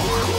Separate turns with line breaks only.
Woo!